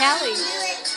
Kelly.